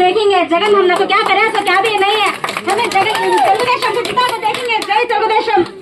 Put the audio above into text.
देखेंगे जगन हम लोग तो क्या करे तो क्या भी नहीं है। हमें जगन चंद्रदेशम को तो देखेंगे, जय चंद्रदेशम